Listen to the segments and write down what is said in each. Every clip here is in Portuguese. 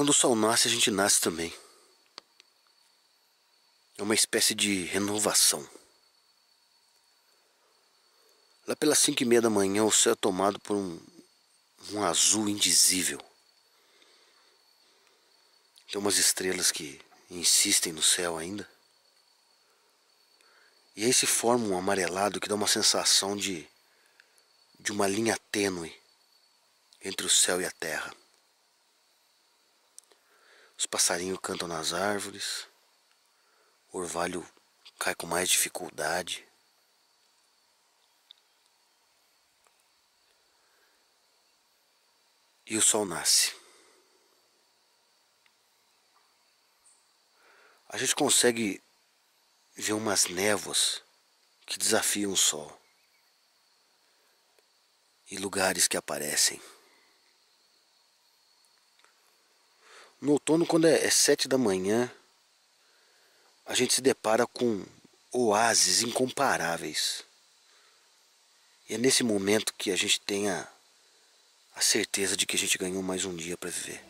Quando o sol nasce, a gente nasce também. É uma espécie de renovação. Lá pelas cinco e meia da manhã, o céu é tomado por um, um azul indizível. Tem umas estrelas que insistem no céu ainda. E aí se forma um amarelado que dá uma sensação de, de uma linha tênue entre o céu e a terra. Os passarinhos cantam nas árvores, o orvalho cai com mais dificuldade. E o sol nasce. A gente consegue ver umas névoas que desafiam o sol e lugares que aparecem. No outono, quando é, é sete da manhã, a gente se depara com oásis incomparáveis. E é nesse momento que a gente tem a, a certeza de que a gente ganhou mais um dia para viver.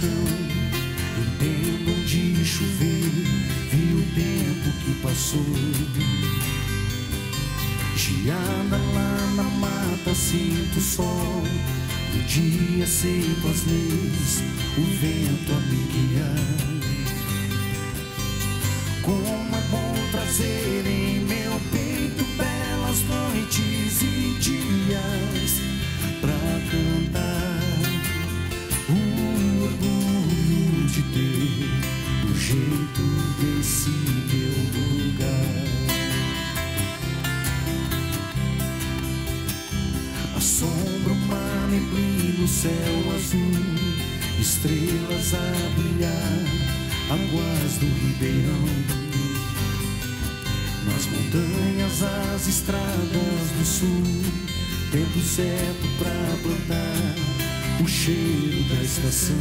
Do chão. Entendo onde chover, vi o tempo que passou. Geada lá na mata, sinto o sol. O dia aceito as leis, o vento a me guiar. Como é bom trazer em céu azul, estrelas a brilhar, águas do ribeirão. Nas montanhas, as estradas do sul Tempo certo pra plantar o cheiro da estação.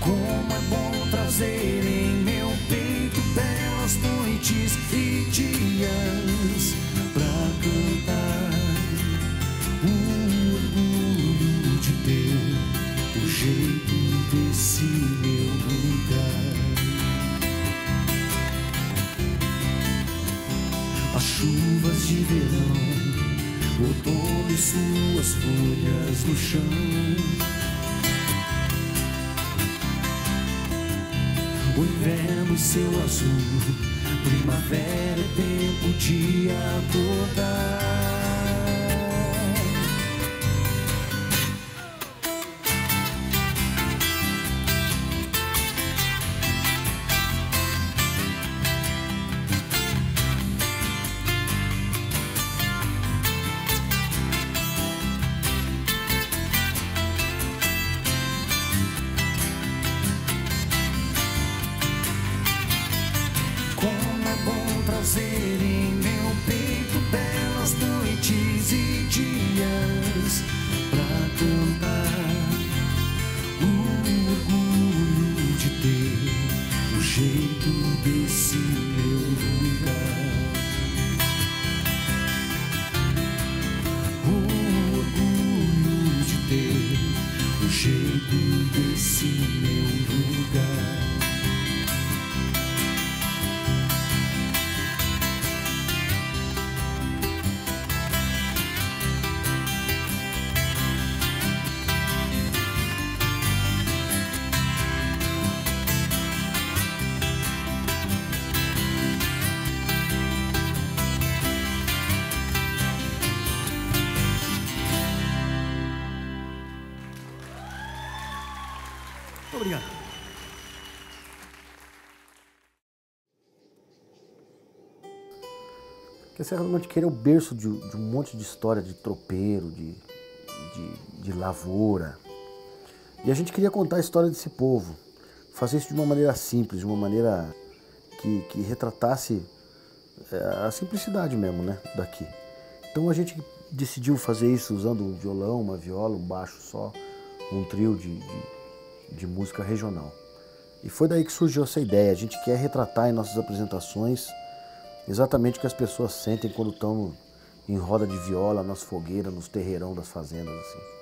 Como é bom trazer em meu peito belas noites e dias pra cantar. Desse meu lugar. as chuvas de verão, outono e suas folhas no chão. O inverno e seu azul, primavera é tempo de acordar. Muito obrigado. Porque a Serra do Mantiqueira é o berço de, de, um monte de história de tropeiro, de, de, de lavoura. E a gente queria contar a história desse povo, fazer isso de uma maneira simples, de uma maneira que, que retratasse eh, a simplicidade mesmo, né, daqui. Então a gente decidiu fazer isso usando um violão, uma viola, um baixo só, um trio de, de de música regional. E foi daí que surgiu essa ideia. A gente quer retratar em nossas apresentações exatamente o que as pessoas sentem quando estão em roda de viola, nas fogueiras, nos terreirão das fazendas, assim.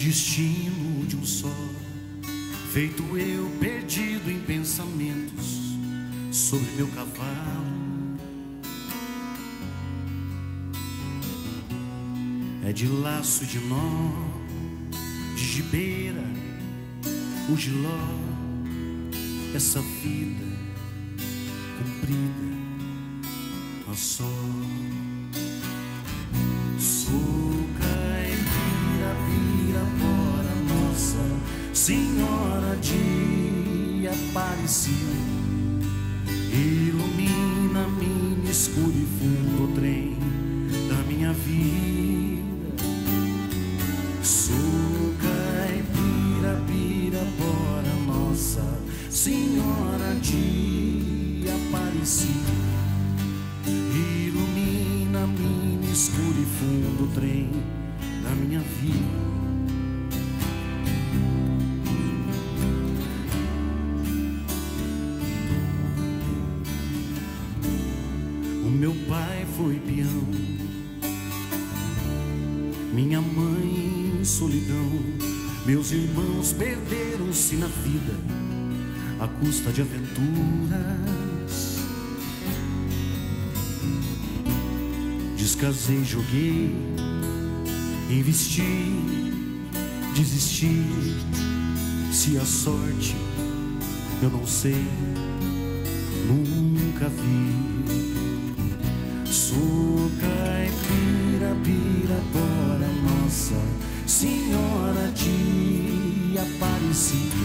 Destino de um só, feito eu perdido em pensamentos sobre meu cavalo. É de laço de nó, de gibeira, o giló, essa vida comprida a sol. Aparecida, ilumina-me no e fundo trem da minha vida. Sou caipira, pirapora, nossa Senhora de Aparecida, ilumina-me no e fundo trem da minha vida. Foi peão, minha mãe solidão, meus irmãos perderam-se na vida à custa de aventuras. Descasei, joguei, investi, desisti. Se a sorte eu não sei, nunca vi. Nossa Senhora de Aparecida.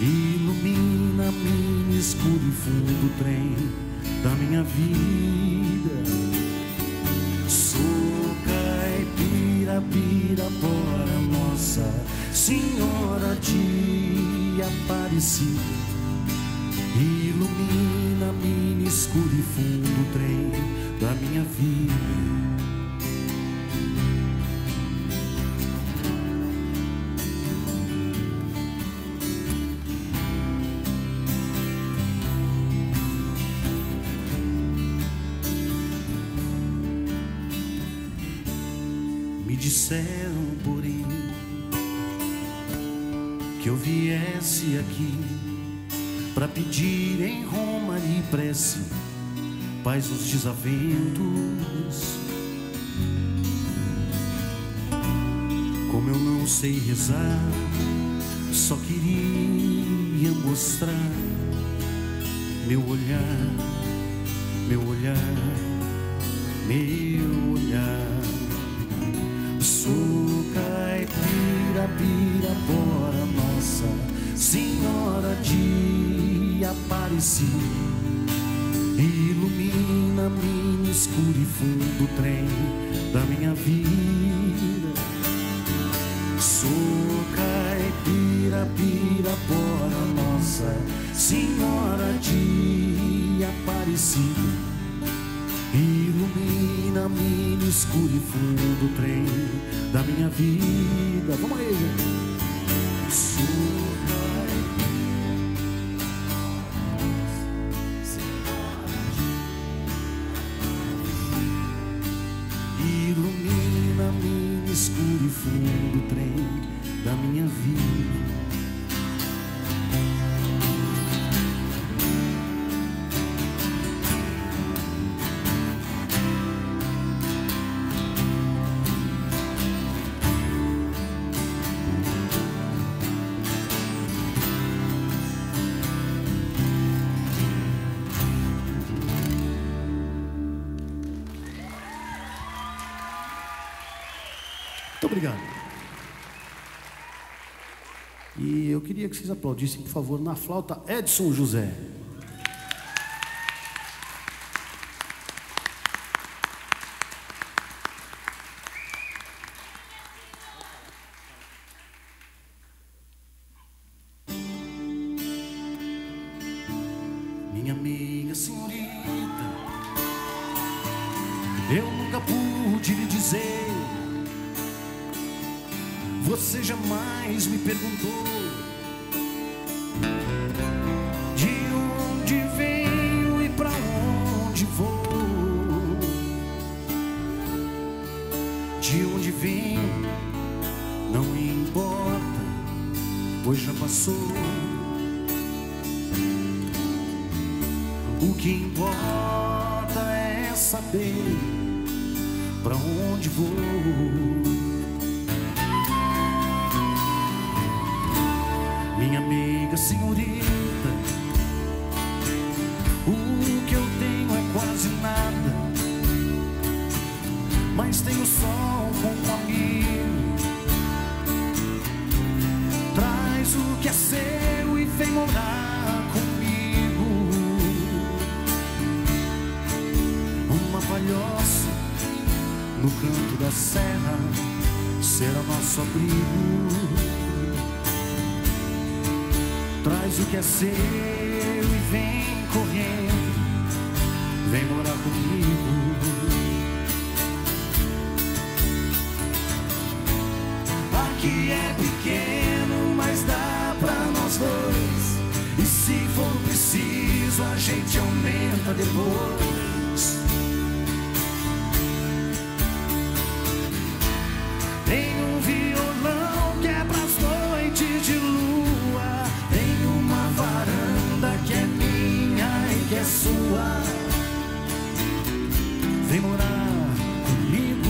Ilumina-me escuro e fundo trem da minha vida. Sou caipira, bora Nossa Senhora de Aparecida. Ilumina-me escuro e fundo trem da minha vida. Aqui para pedir em Roma e prece paz os desaventos. Como eu não sei rezar, só queria mostrar meu olhar, meu olhar, meu Aparecida. Ilumina-me no escuro e fundo trem da minha vida. Sou caipira, bora Nossa Senhora de Aparecida. Ilumina-me no escuro e fundo trem da minha vida. Vamos aí, gente. Sou obrigado. E eu queria que vocês aplaudissem, por favor, na flauta Edson José. Vem morar comigo,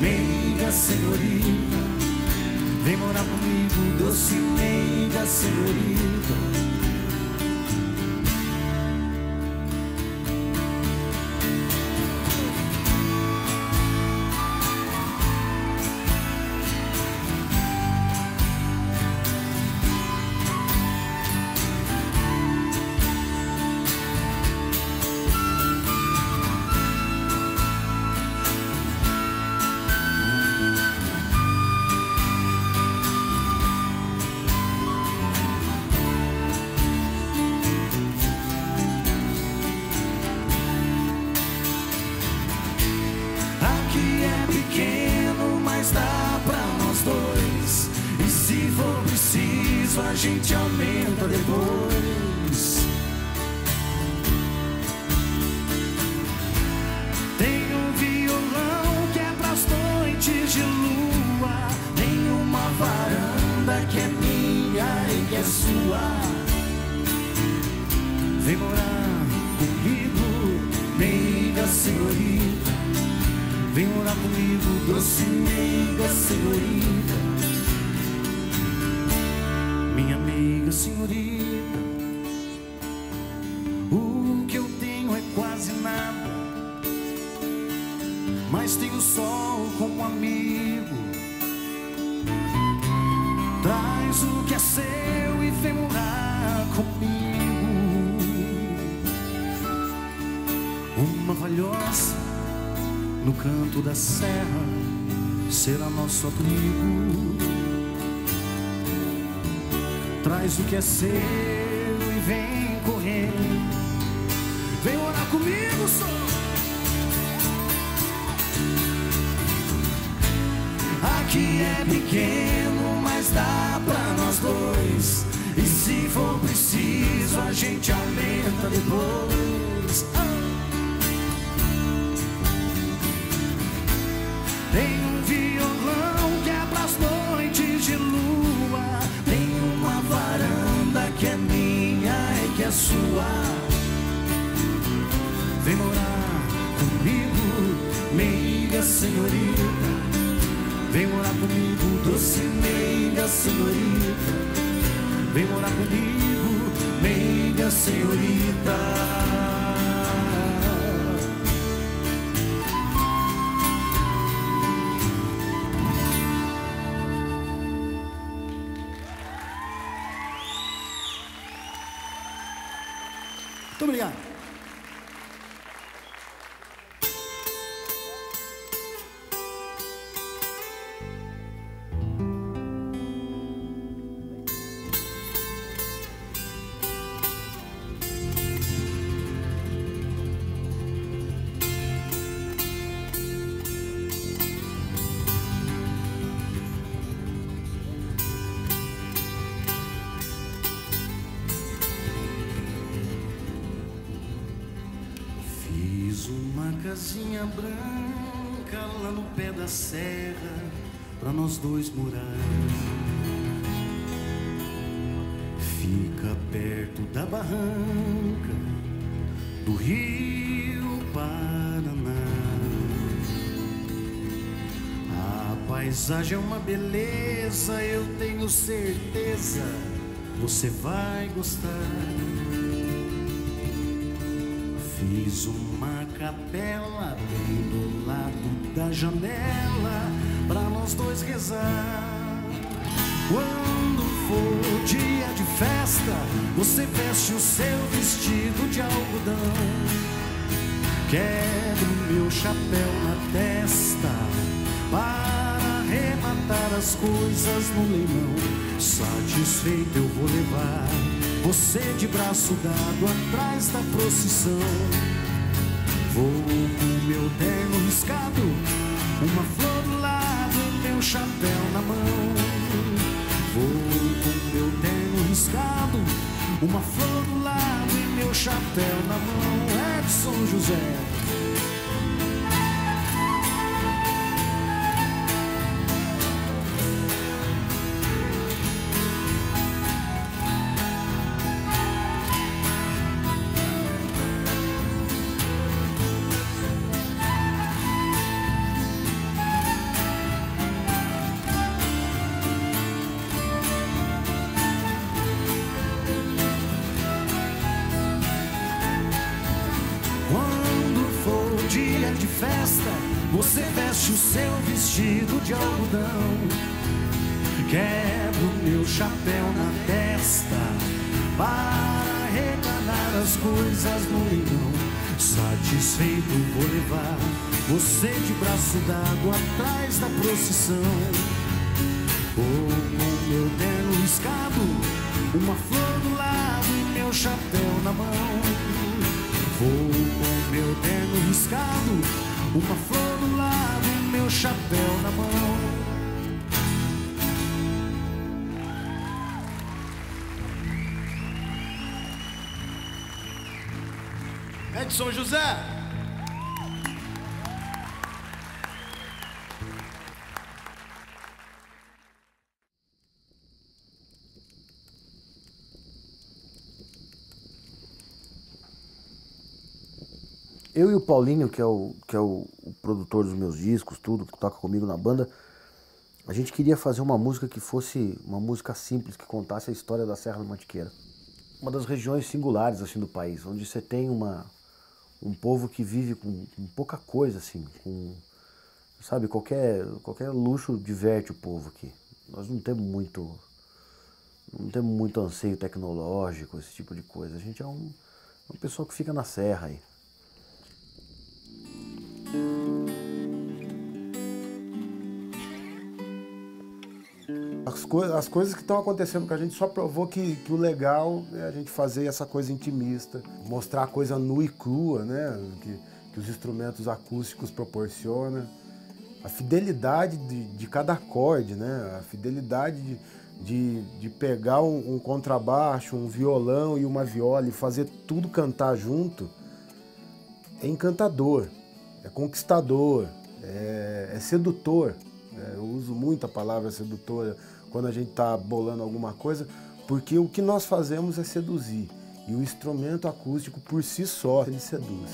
meiga senhorita. Vem morar comigo, doce meiga senhorita. Traz o que é seu e vem correndo. Vem orar comigo, só. Aqui é pequeno, mas dá pra nós dois. E se for preciso, a gente aumenta depois. Doce meiga senhorita. Vem morar comigo, meiga senhorita. Dois morar. Fica perto da barranca do Rio Paraná. A paisagem é uma beleza, eu tenho certeza você vai gostar. Fiz uma capela bem do lado da janela pra nós dois rezar. Quando for dia de festa, você veste o seu vestido de algodão. Quebro meu chapéu na testa para arrematar as coisas no leilão. Satisfeito eu vou levar você de braço dado atrás da procissão. Vou com meu terno riscado, uma flor chapéu na mão. Vou com meu terno riscado, uma flor do lado e meu chapéu na mão. Edson José. Você veste o seu vestido de algodão. Quebro meu chapéu na testa para regalar as coisas no leilão. Satisfeito vou levar você de braço dado atrás da procissão. Ou com meu terno riscado, uma flor do lado e meu chapéu na mão. Vou com meu terno riscado, uma flor meu chapéu na mão. Edson José. Paulinho, que é o, que é o, o produtor dos meus discos, tudo, que toca comigo na banda, a gente queria fazer uma música que fosse uma música simples, que contasse a história da Serra da Mantiqueira. Uma das regiões singulares assim do país, onde você tem uma, um povo que vive com, com pouca coisa, assim, com, sabe, qualquer, qualquer luxo diverte o povo aqui. Nós não temos muito, não temos muito anseio tecnológico, esse tipo de coisa. A gente é um, uma pessoa que fica na serra aí. As, coi as coisas que estão acontecendo com a gente só provou que, que o legal é a gente fazer essa coisa intimista, mostrar a coisa nua e crua, né? Que, que os instrumentos acústicos proporcionam. A fidelidade de, de cada acorde, né? A fidelidade de, de, de pegar um, um, contrabaixo, um violão e uma viola e fazer tudo cantar junto é encantador, é conquistador, é, é sedutor. É, eu uso muito a palavra sedutora quando a gente está bolando alguma coisa, porque o que nós fazemos é seduzir. E o instrumento acústico por si só, ele seduz.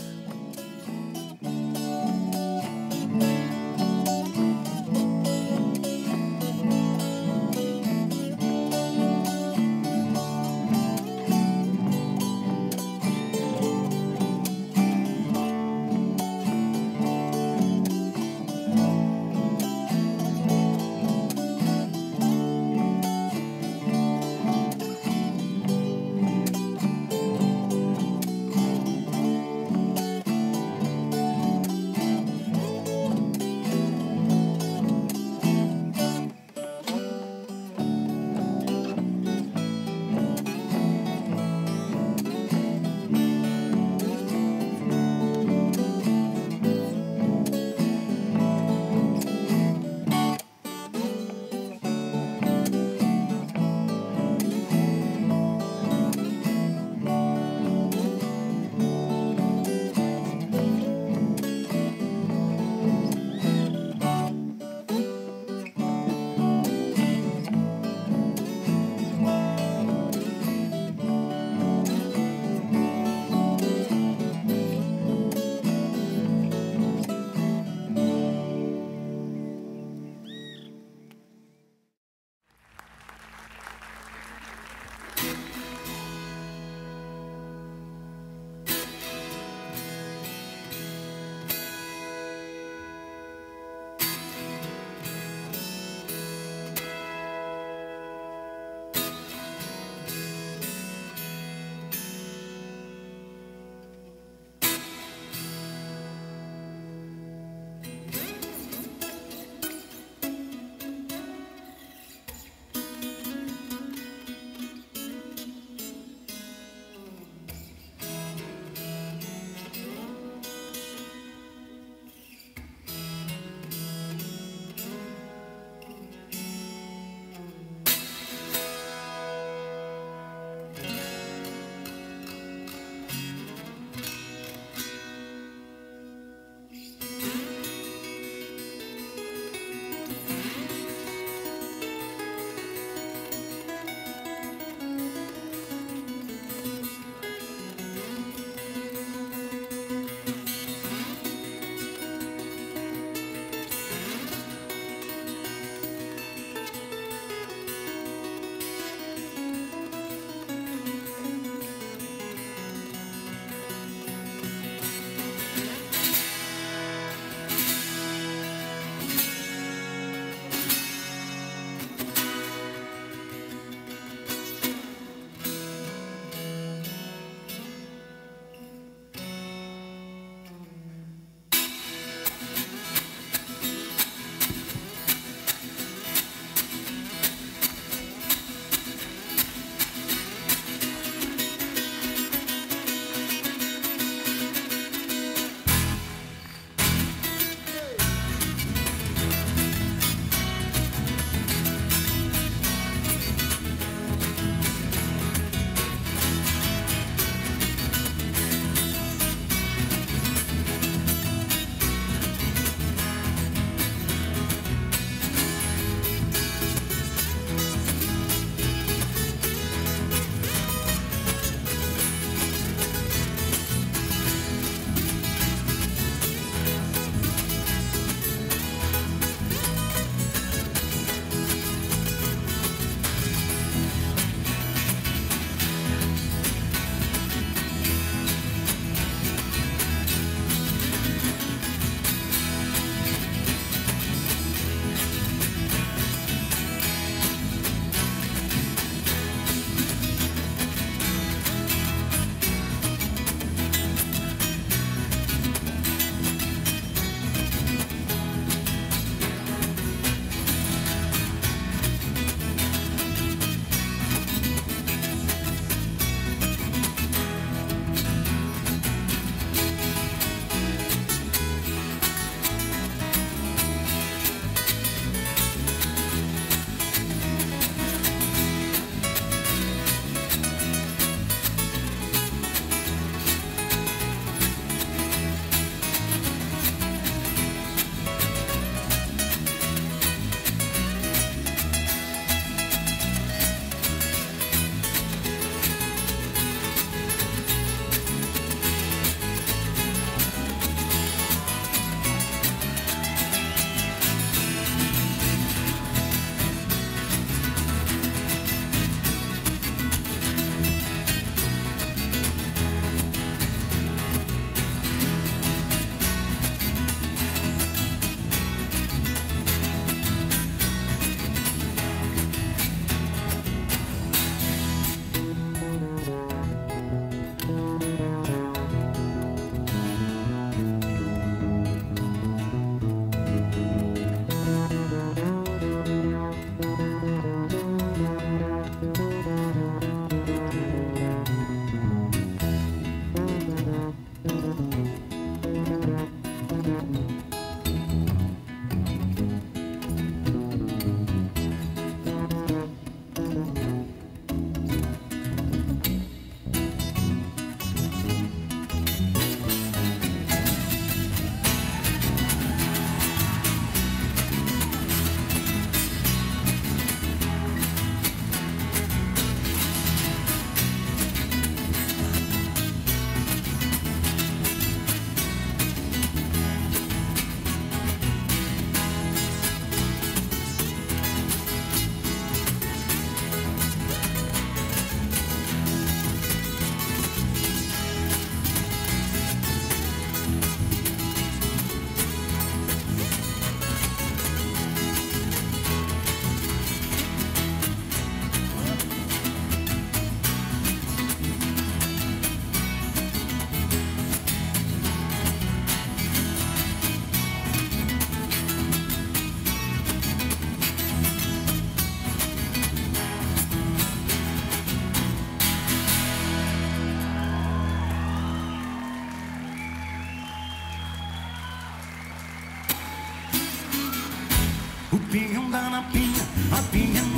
O pinhão da napinha, a pinha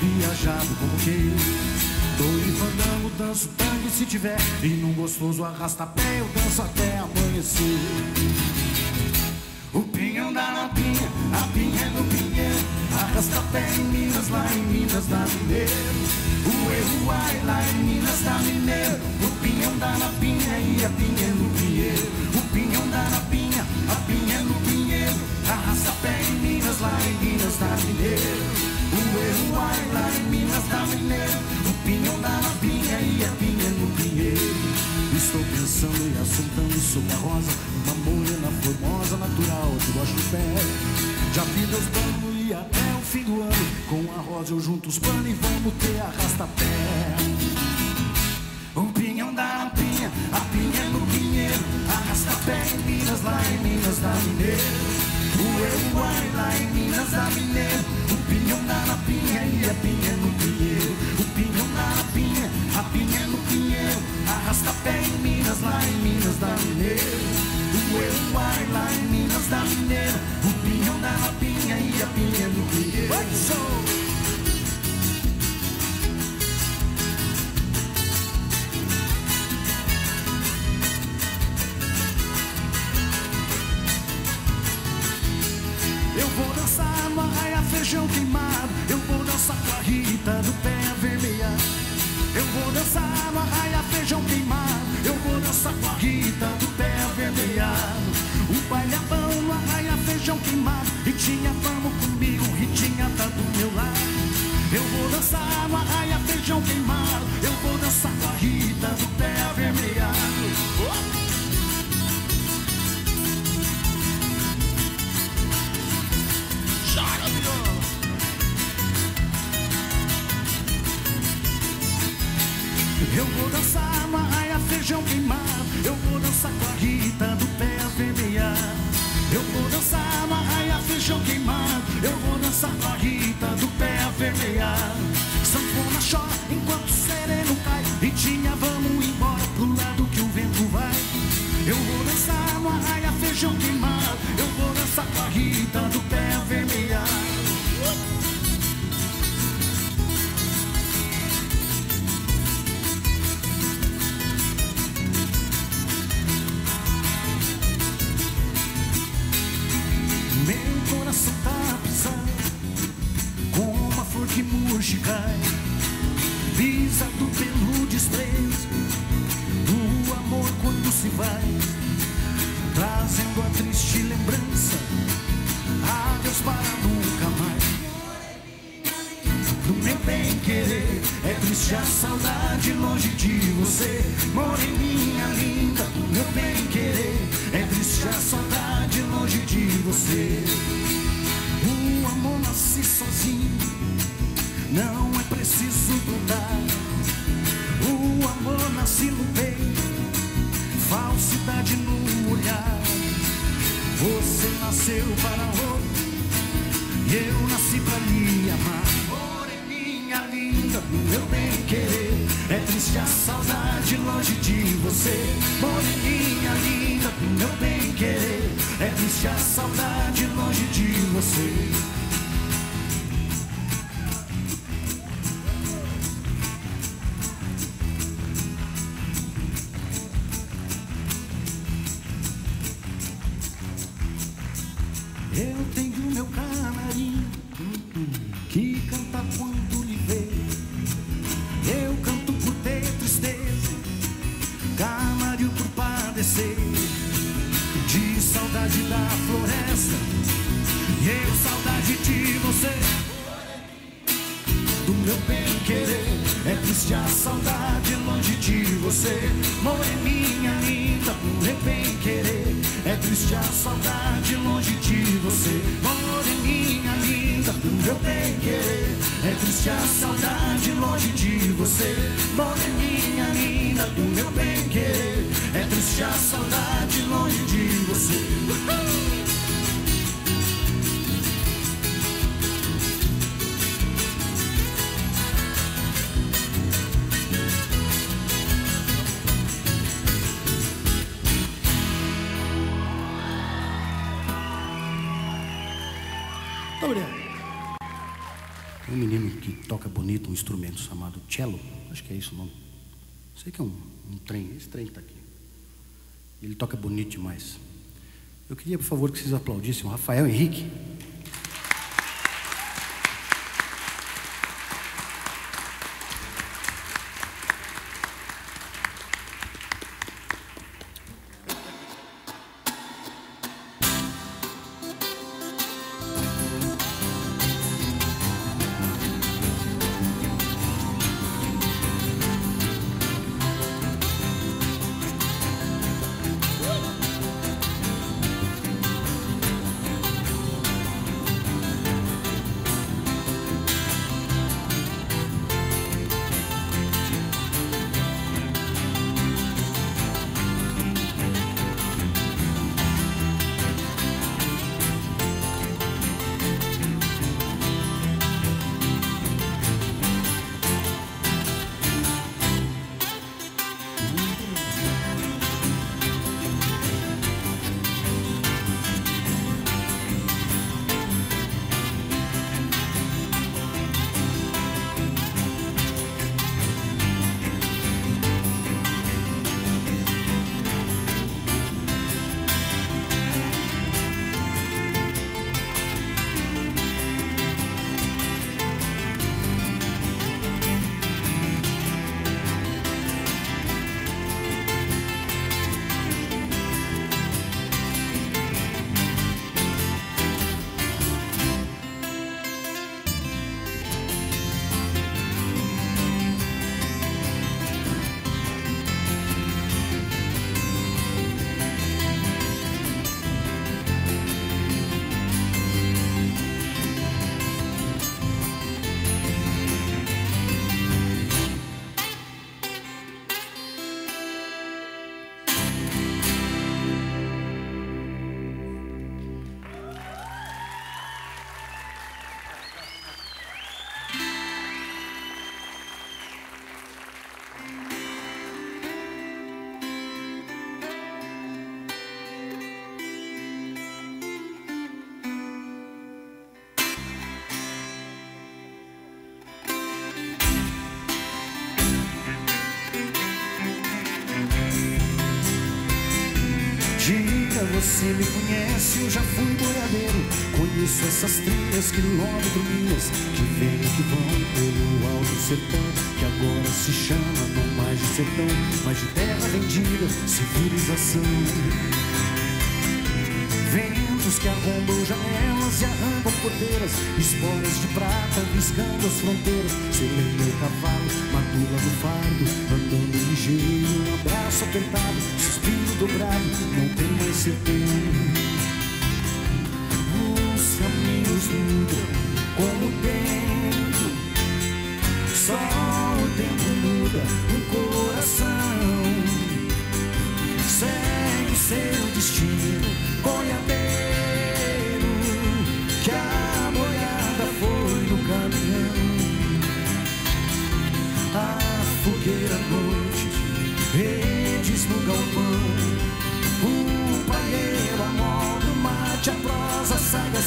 viajado como que Dou fandango, danço tango se tiver E num gostoso arrasta-pé eu danço até amanhecer. O pinhão da lapinha, a pinha é do pinheiro Arrasta-pé em Minas, lá em Minas da Mineiro O Eruai, lá em Minas da Mineiro O pinhão da lapinha e a pinha é no pinheiro O pinhão da lapinha, a pinha é no pinheiro Arrasta-pé em Minas, lá em Minas da Mineiro o Eruai lá em Minas da Mineiro O pinhão da lapinha e a pinha no pinheiro Estou pensando e assuntando sobre a rosa Uma morena formosa, natural de Guaxupé Já vi meus planos e até o fim do ano Com a rosa eu junto os panos e vamos ter arrasta-pé. O pinhão da lapinha, a pinha no pinheiro Arrasta-pé em Minas, lá em Minas da Mineiro. O Uruguai lá em Minas da Mineiro Pinhão da lapinha e a pinha no pinheiro. O pinhão da lapinha, a pinha no pinheiro. Arrasta pé em Minas, lá em Minas da Mineiro. O Uruguai lá em Minas da Mineiro. O pinhão da lapinha e a pinha no pinheiro feijão queimado Eu vou dançar com a Rita do pé avermelhado Eu vou dançar no arraia feijão queimado. Eu vou dançar com a Rita do pé avermelhado O baile bom no arraia feijão queimado Ritinha, vamos comigo, Ritinha tá do meu lado. Eu vou dançar no arraia feijão queimado Eu vou dançar no arraia feijão queimado. Eu vou dançar com a Rita do pé avermelhado Eu vou dançar no arraia feijão queimado. Eu vou dançar com a Rita do pé avermelhado Sanfona chora enquanto o sereno cai E tinha vamos desprezo Do amor quando se vai Trazendo a triste lembrança. Adeus para nunca mais. Do meu bem querer É triste a saudade longe de você. Moreninha você. Moreninha linda, meu bem querer. É triste a saudade instrumento chamado cello, acho que é isso o nome. Sei que é um, um trem, esse trem está aqui. Ele toca bonito demais. Eu queria, por favor, que vocês aplaudissem o Rafael Henrique. Você me conhece, eu já fui boiadeiro. Conheço essas trilhas, quilômetros milhas, que vêm e que vão pelo alto sertão, que agora se chama não mais de sertão, mas de terra vendida, civilização. Ventos que arrombam janelas e arrancam porteiras, esporas de prata riscando as fronteiras. Selei meu cavalo, madura do fardo, andando ligeiro, um abraço apertado, suspiro dobrado, não tem mais certeza.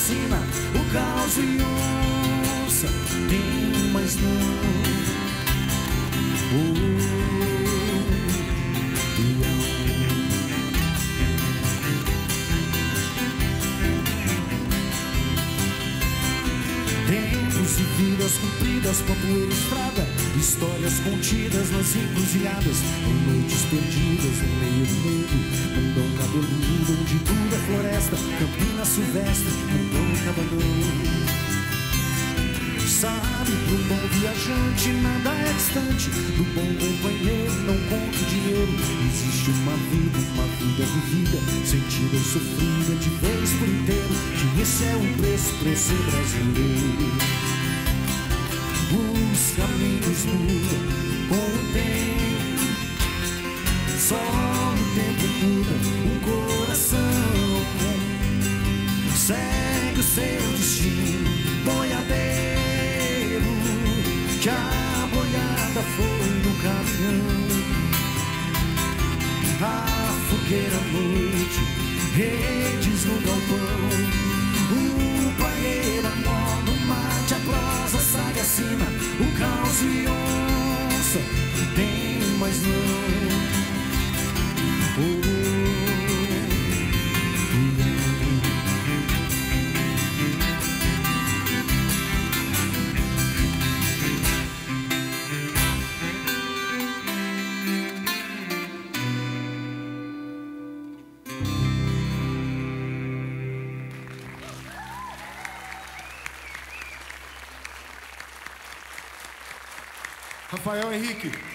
O caos e onça, tem mais não. O peão. Tempos e vidas cumpridas poeira estrada Histórias contidas nas encruzilhadas Em noites perdidas no meio do mundo Mundão cabeludo floresta Campina silvestre, mundão cabanão Sabe, pro bom viajante nada é distante Do bom companheiro não conta dinheiro Existe uma vida, uma vida vivida sentida e sofrida de vez por inteiro, que esse é o preço ser brasileiro. Os caminhos mudam com o tempo, só o tempo muda o coração. Segue o seu destino, boiadeiro, que a boiada foi no caminhão. A fogueira à noite, redes no galpão. O banheiro, a moda, o mate, a prosa, sai acima. O caos e onça, tem mais não. Rafael Henrique.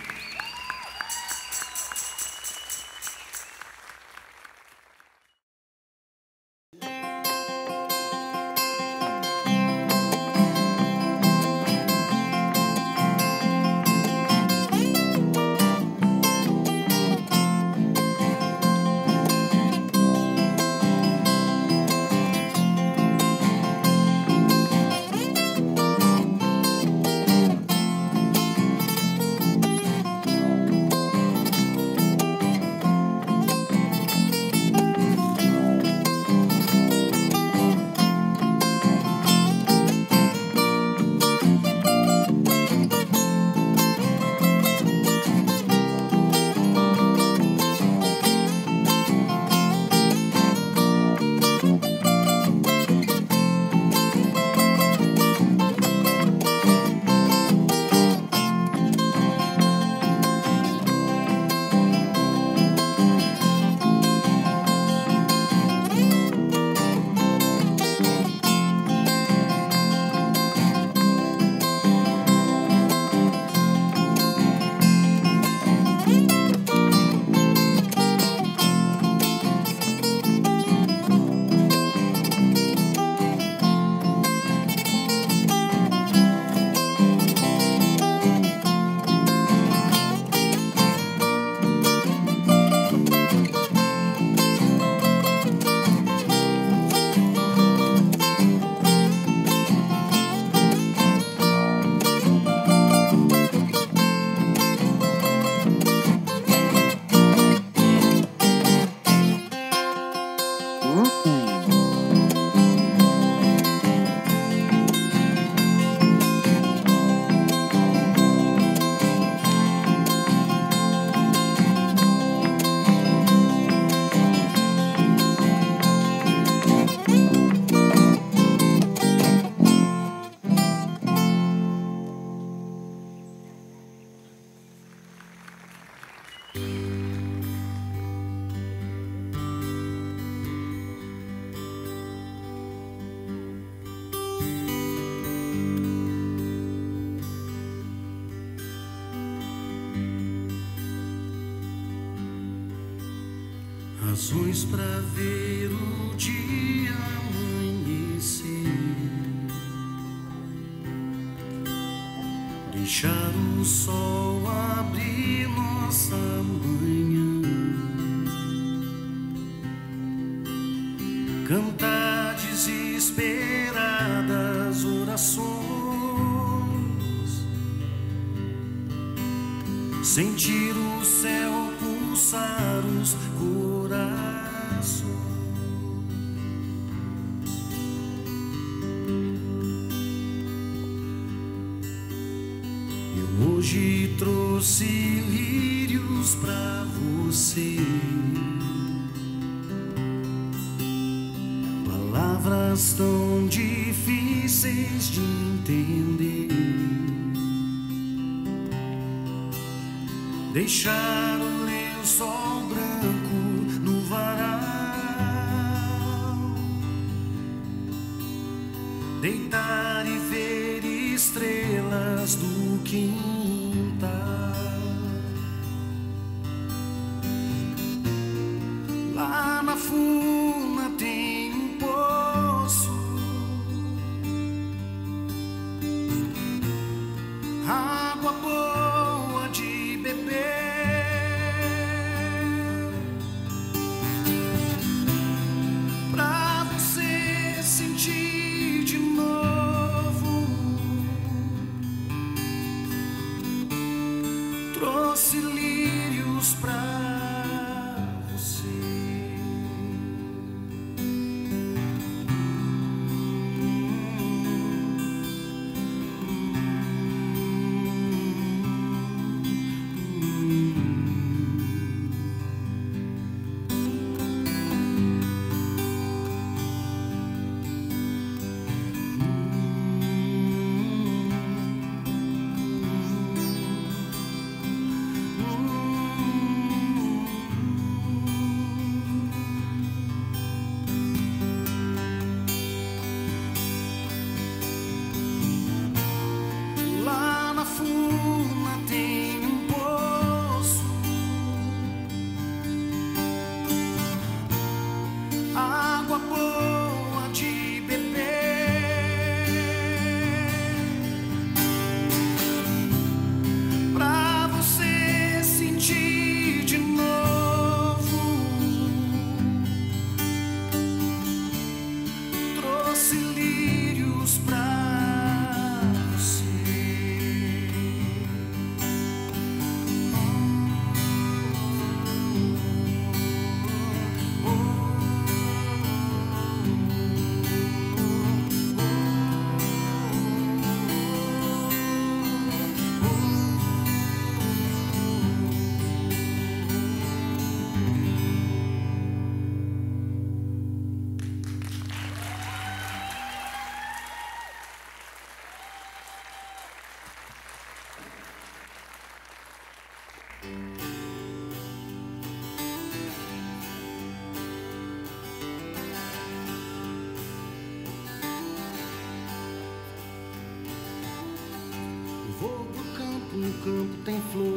Nation.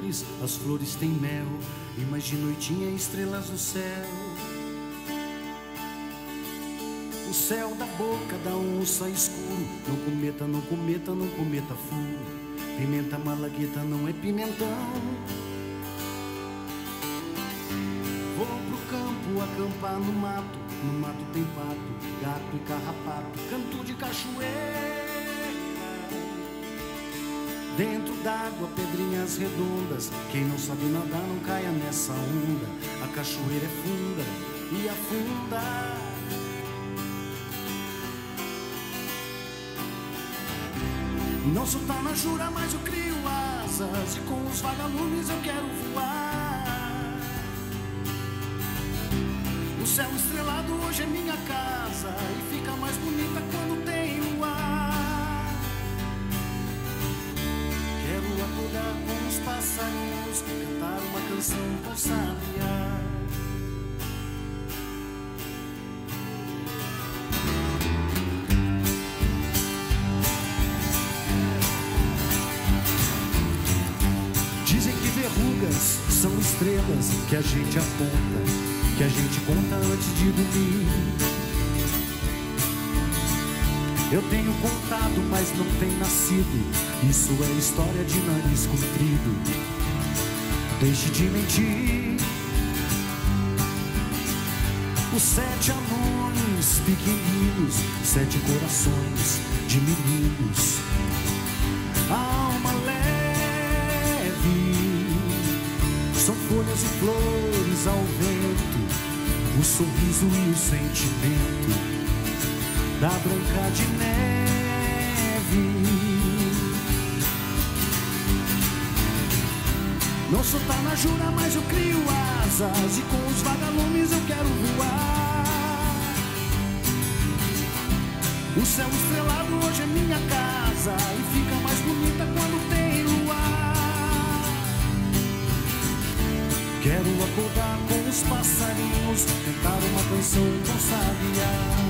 Flores, as flores têm mel, e de noitinha estrelas no céu. O céu da boca da onça escuro, não cometa, não cometa, não cometa furo. Pimenta malagueta não é pimentão. Vou pro campo acampar no mato, no mato tem pato, gato e carrapato, canto de cachoeira. Dentro d'água, pedrinhas redondas. Quem não sabe nadar não caia nessa onda. A cachoeira é funda e afunda. Não sou tá jura, mas eu crio asas. E com os vagalumes eu quero voar. O céu estrelado hoje é minha casa. E fica mais bonita quando tem Acordar com os passarinhos, cantar uma canção com sabiá. Dizem que verrugas são estrelas que a gente aponta, que a gente conta antes de dormir. Eu tenho contado, mas não tem nascido. Isso é história de nariz comprido. Deixe de mentir. Os sete anões pequeninos, sete corações de meninos. Alma leve, são folhas e flores ao vento, o sorriso e o sentimento da Branca de Neve. Não sou tá na jura, mas eu crio asas e com os vagalumes eu quero voar. O céu estrelado hoje é minha casa e fica mais bonita quando tem luar. Quero acordar com os passarinhos, cantar uma canção com sabiá.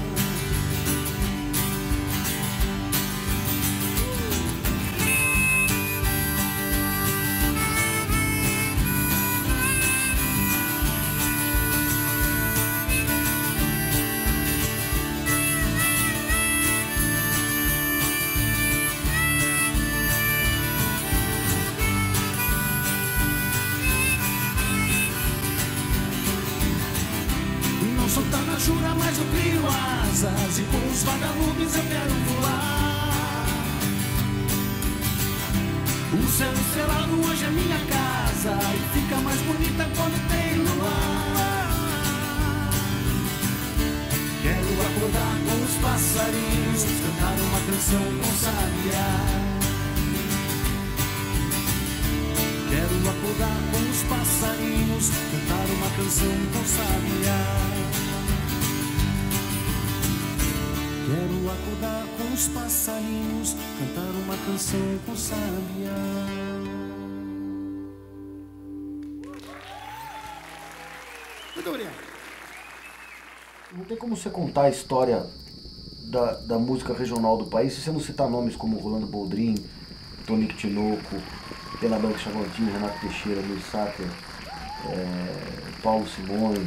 Sabiá. Quero acordar com os passarinhos, cantar uma canção com sabiá. Muito obrigado. Não tem como você contar a história da, da música regional do país se você não citar nomes como Rolando Boldrin, Tonico Tinoco, Branca Chavantinho, Renato Teixeira, Luiz Sáter, é, Paulo Simões,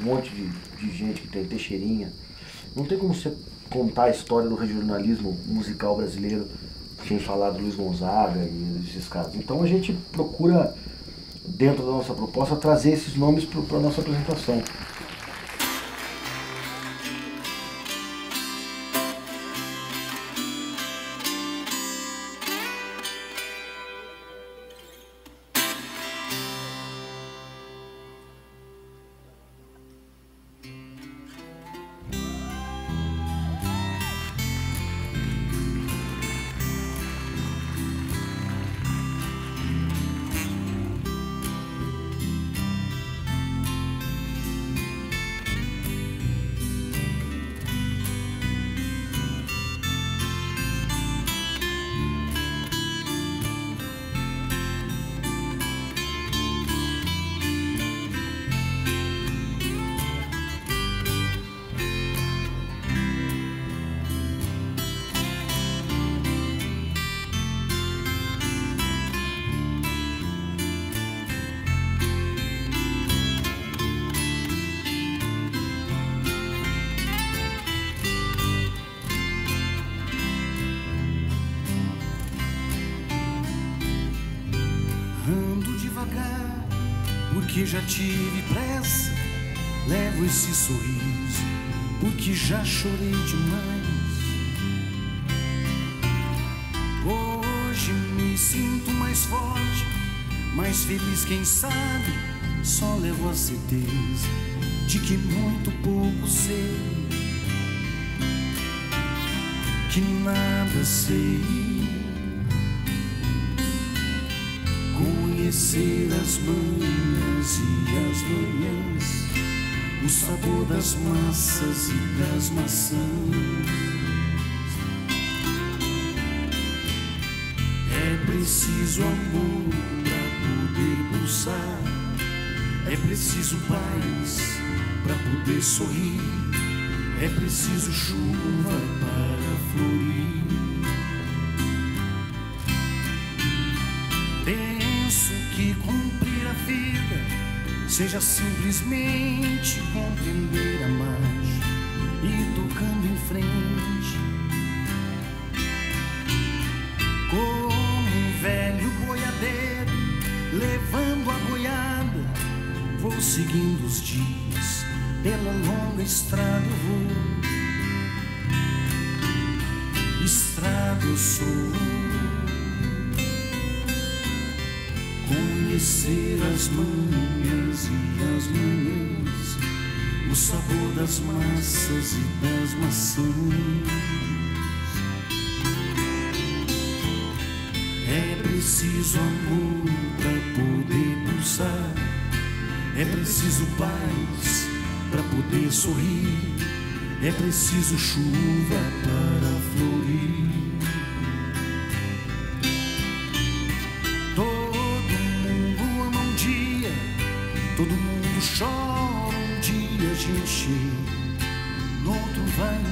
um monte de, de gente que tem Teixeirinha. Não tem como você contar a história do regionalismo musical brasileiro sem falar do Luiz Gonzaga e esses caras. Então a gente procura, dentro da nossa proposta, trazer esses nomes para a nossa apresentação. Certeza de que muito pouco sei, que nada sei. conhecer as manhãs e as manhãs, o sabor das massas e das maçãs. É preciso amor para poder pulsar, é preciso paz para poder sorrir, é preciso chuva para florir. que cumprir a vida seja simplesmente compreender a marcha e tocando em frente. Como um velho boiadeiro levando vou seguindo os dias pela longa estrada eu vou. Estrada eu sou. conhecer as manhãs e as manhãs, o sabor das massas e das maçãs. É preciso amor para poder pulsar, é preciso paz para poder sorrir, é preciso chuva para florir. Todo mundo chora um dia a gente no outro vai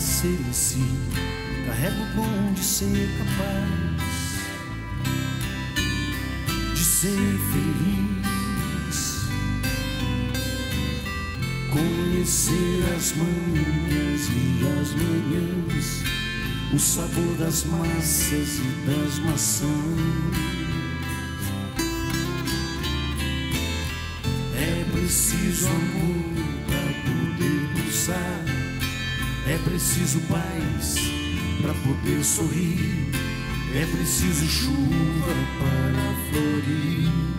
Em si carrega o dom de ser capaz de ser feliz. Conhecer as manhãs e as manhãs, o sabor das massas e das maçãs. É preciso amor para poder pulsar, é preciso paz para poder sorrir, é preciso chuva para florir.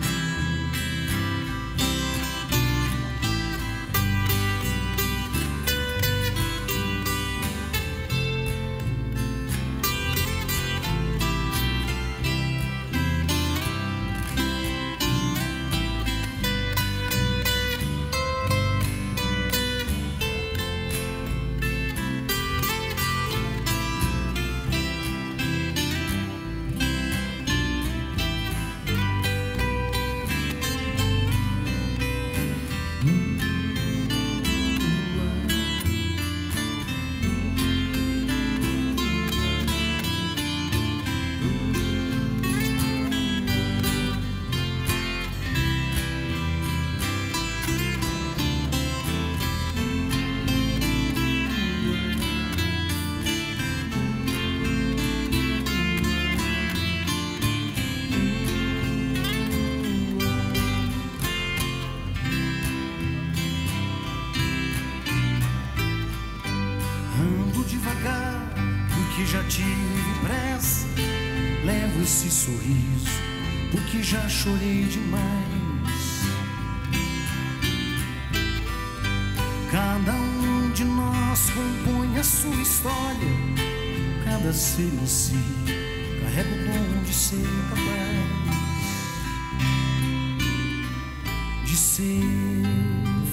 Ser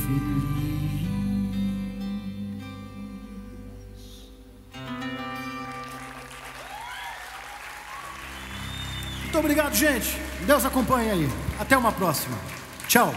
feliz. Muito obrigado, gente. Deus acompanhe aí. Até uma próxima. Tchau.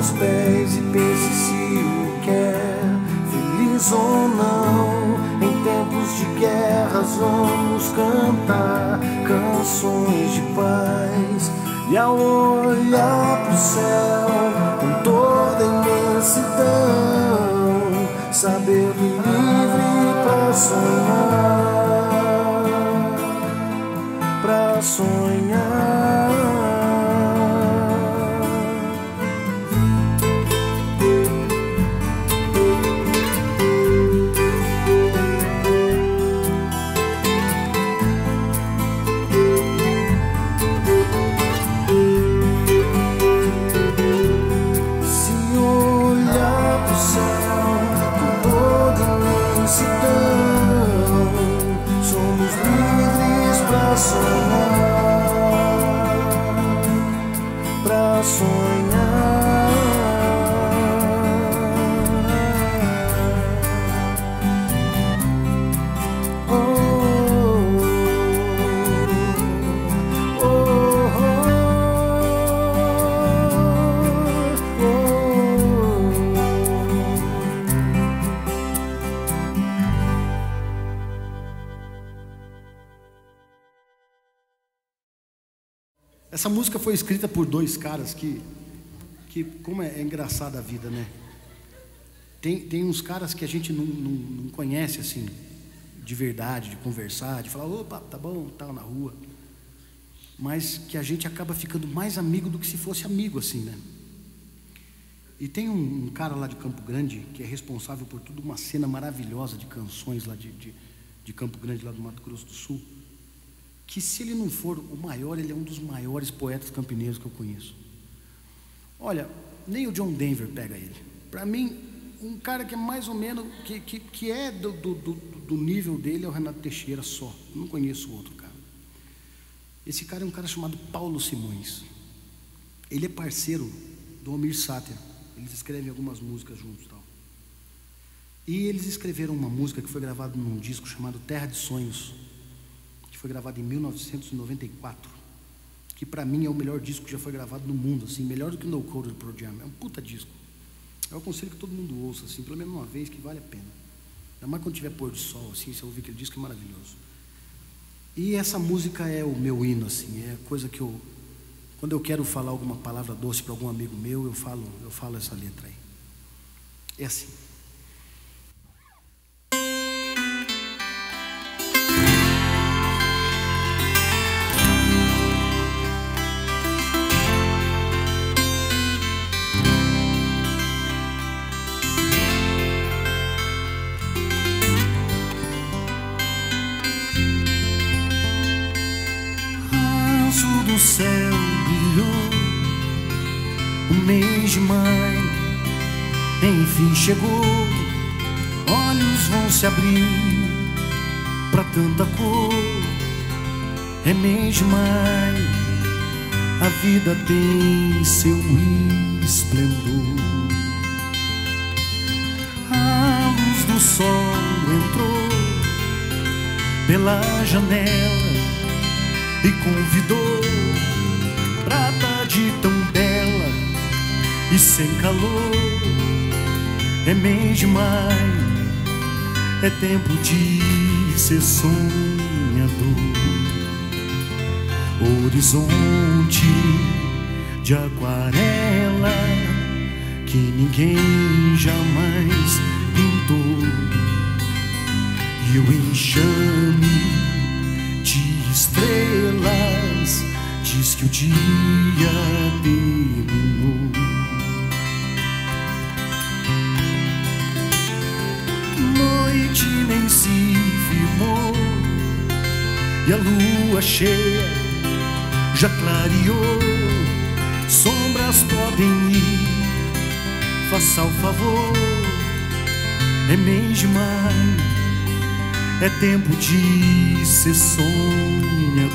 A seus pés e pense se o quer, feliz ou não. Em tempos de guerras vamos cantar canções de paz. E ao olhar pro céu com toda imensidão, saber livre pra sonhar, pra sonhar. Foi escrita por dois caras que, que como é, é engraçada a vida, né? Tem, tem uns caras que a gente não, não, não conhece assim, de verdade, de conversar, de falar, opa, tá bom, tal, na rua. Mas que a gente acaba ficando mais amigo do que se fosse amigo, assim, né? E tem um, um cara lá de Campo Grande que é responsável por toda uma cena maravilhosa de canções lá de, de, de Campo Grande, lá do Mato Grosso do Sul que se ele não for o maior, ele é um dos maiores poetas campineiros que eu conheço. Olha, nem o John Denver pega ele. Para mim, um cara que é mais ou menos, que, que, que é do, do, do, nível dele é o Renato Teixeira só. Não conheço outro cara. Esse cara é um cara chamado Paulo Simões. Ele é parceiro do Almir Sater. Eles escrevem algumas músicas juntos tal. E eles escreveram uma música que foi gravada num disco chamado Terra de Sonhos, foi gravado em 1994, que para mim é o melhor disco que já foi gravado no mundo, assim, melhor do que o No Code do Pro Jam. É um puta disco. Eu aconselho que todo mundo ouça, assim, pelo menos uma vez, que vale a pena. Ainda mais quando tiver pôr de sol, assim, você ouvir aquele disco é maravilhoso. E essa música é o meu hino, assim, é coisa que eu, quando eu quero falar alguma palavra doce para algum amigo meu, eu falo, eu falo essa letra aí. É assim. Enfim chegou, olhos vão se abrir para tanta cor. É de maio, a vida tem seu esplendor. A luz do sol entrou pela janela e convidou e sem calor é mês de maio, é tempo de ser sonhador. Horizonte de aquarela que ninguém jamais pintou. E o enxame de estrelas diz que o dia terminou. Noite nem se firmou e a lua cheia já clareou. Sombras podem ir, faça o favor. É mês de maio, é tempo de ser sonhador.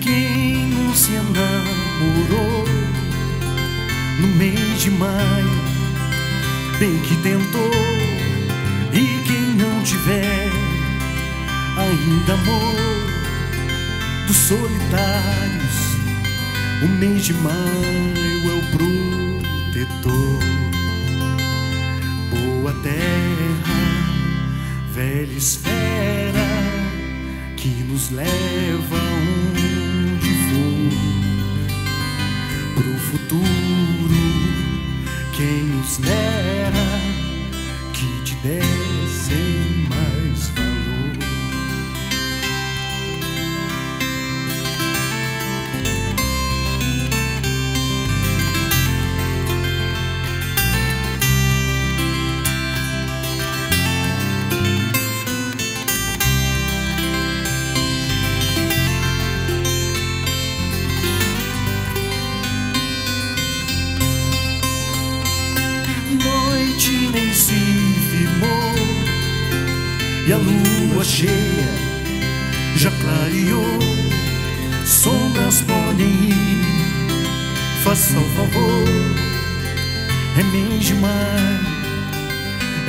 Quem não se enamorou no mês de maio bem que tentou. E quem não tiver ainda amor dos solitários, o mês de maio é o protetor. Boa terra, velha esfera que nos leva onde for pro futuro quem nos dera que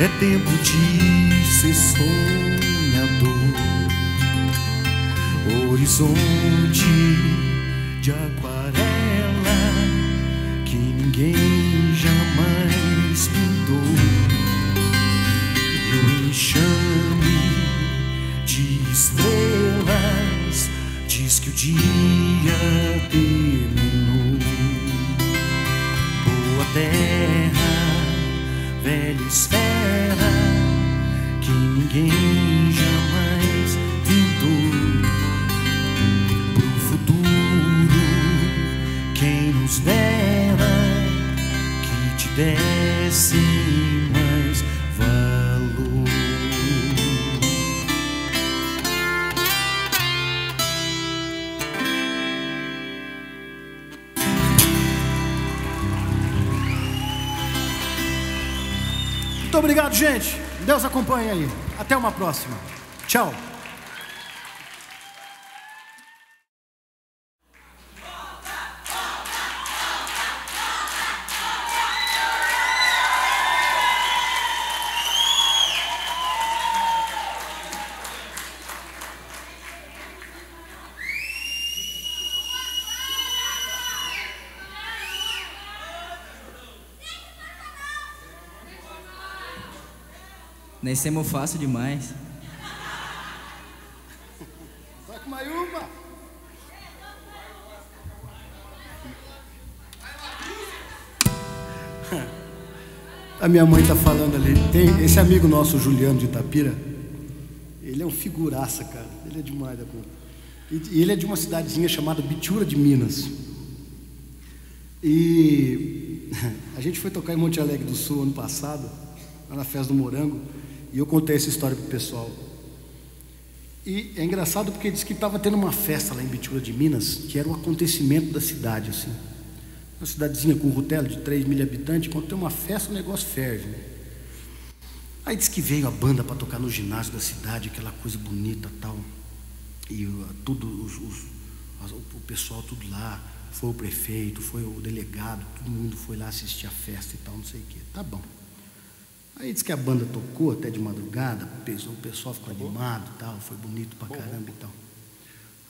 é tempo de ser sonhador. Horizonte de aquarela que ninguém jamais pintou. E o enxame estrelas diz que o dia obrigado, gente. Deus acompanhe aí. Até uma próxima. Tchau. Nascemos fácil demais. Toca Maiúma. A minha mãe tá falando ali. Tem esse amigo nosso, Juliano de Itapira. Ele é um figuraça, cara. Ele é demais da conta. E ele é de uma cidadezinha chamada Bitura de Minas. E a gente foi tocar em Monte Alegre do Sul ano passado, lá na festa do Morango, e eu contei essa história pro pessoal. E é engraçado porque disse que estava tendo uma festa lá em Bitura de Minas, que era o acontecimento da cidade, assim. Uma cidadezinha com um rutelo de 3 mil habitantes, quando tem uma festa o negócio ferve. Né? Aí disse que veio a banda para tocar no ginásio da cidade, aquela coisa bonita tal. E uh, tudo, os, os, o pessoal tudo lá, foi o prefeito, foi o delegado, todo mundo foi lá assistir a festa e tal, não sei o quê. Tá bom. Aí disse que a banda tocou até de madrugada, o pessoal ficou animado e tal, foi bonito pra caramba e tal.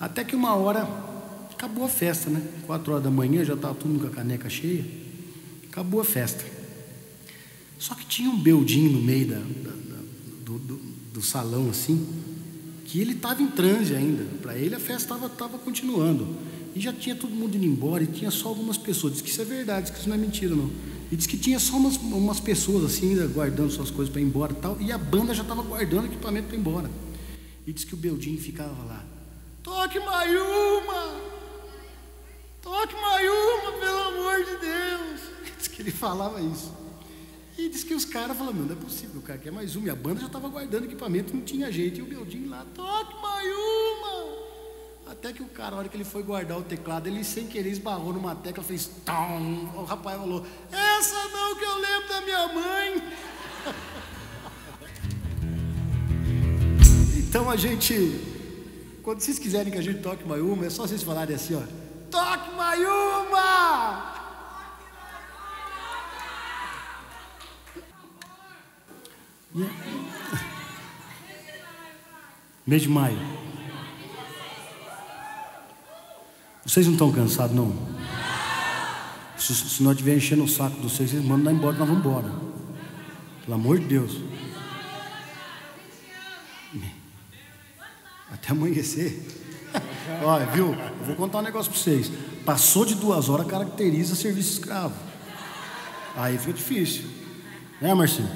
Até que uma hora acabou a festa, né? Quatro horas da manhã, já estava todo mundo com a caneca cheia. Acabou a festa. Só que tinha um beldinho no meio da, da, da do, do, do, salão, assim, que ele estava em transe ainda. Para ele a festa estava tava continuando. E já tinha todo mundo indo embora, e tinha só algumas pessoas. Diz que isso é verdade, diz que isso não é mentira, não. E disse que tinha só umas, umas pessoas assim, guardando suas coisas para ir embora e tal. E a banda já estava guardando equipamento para ir embora. E disse que o Beldinho ficava lá. Toque Maiuma! Toque Maiuma, pelo amor de Deus! Diz que ele falava isso. E disse que os caras falaram, não, não é possível, o cara quer mais uma. E a banda já estava guardando equipamento, não tinha jeito. E o Beldinho lá, toque Maiuma! Até que o cara, na hora que ele foi guardar o teclado, ele sem querer esbarrou numa tecla, fez tom. O rapaz falou: Essa não que eu lembro da minha mãe. então a gente, quando vocês quiserem que a gente toque Maiuma, é só vocês falarem assim: ó, Toque Maiuma! Mês de maio. Vocês não estão cansados, não? Se, se nós estiver enchendo o saco de vocês, vocês mandam embora, nós vamos embora. Pelo amor de Deus. Até amanhecer. Olha, viu? Eu vou contar um negócio para vocês. Passou de duas horas, caracteriza serviço escravo. Aí fica difícil. Né, Marcinho?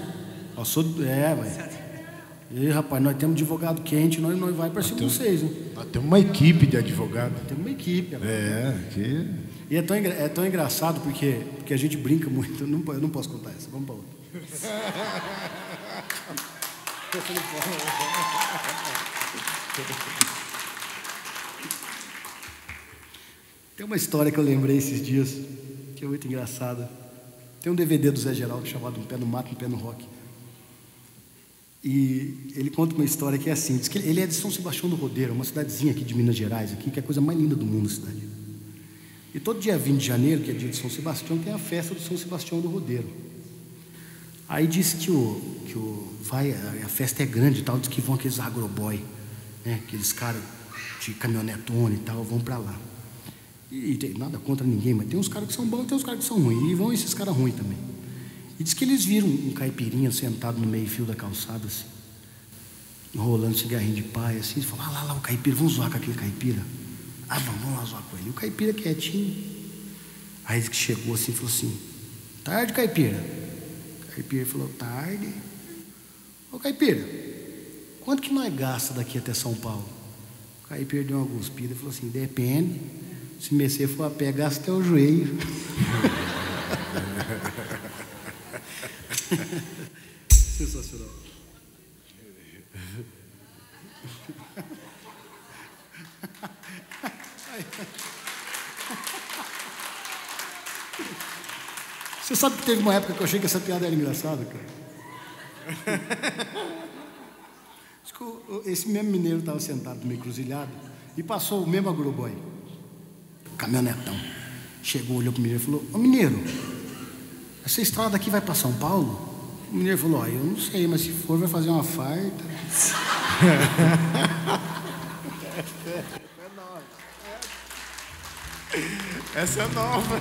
Passou. É, vai. E rapaz, nós temos advogado quente, nós, nós vai para cima de vocês, hein? Nós temos uma equipe de advogados. Temos uma equipe. Agora. É, que... E é tão, é tão engraçado porque, porque a gente brinca muito. Eu não, eu não posso contar essa, vamos para outra. Tem uma história que eu lembrei esses dias, que é muito engraçada. Tem um DVD do Zé Geraldo chamado Um Pé no Mato, Um Pé no Rock. E ele conta uma história que é assim, diz que ele é de São Sebastião do Rodeiro, uma cidadezinha aqui de Minas Gerais, aqui, que é a coisa mais linda do mundo, cidade. E todo dia 20 de janeiro, que é dia de São Sebastião, tem a festa do São Sebastião do Rodeiro. Aí diz que o, que o vai, a, festa é grande e tal, diz que vão aqueles agroboy, né, aqueles caras de caminhonetona e tal, vão para lá. E, e tem nada contra ninguém, mas tem uns caras que são bons tem uns caras que são ruins, e vão esses caras ruins também. E diz que eles viram um caipirinha sentado no meio-fio da calçada, assim, enrolando cigarrinho de pai, assim, e falaram, ah lá, lá, o caipira, vamos zoar com aquele caipira. Ah, vamos, vamos lá zoar com ele. E o caipira quietinho. Aí ele que chegou assim e falou assim, tarde, caipira. O caipira falou, tarde. Ô caipira, quanto que nós gasta daqui até São Paulo? O caipira deu uma cuspida e falou assim, depende. Se Mercê for a pé, gasta até o joelho. Sensacional. Você sabe que teve uma época que eu achei que essa piada era engraçada, cara. Esse mesmo mineiro estava sentado meio cruzilhado e passou o mesmo agroboy, caminhonetão. Chegou, olhou para o mineiro e falou: Ô mineiro, essa estrada aqui vai para São Paulo? O mineiro falou: Ó, eu não sei, mas se for, vai fazer uma farta. Essa é nova.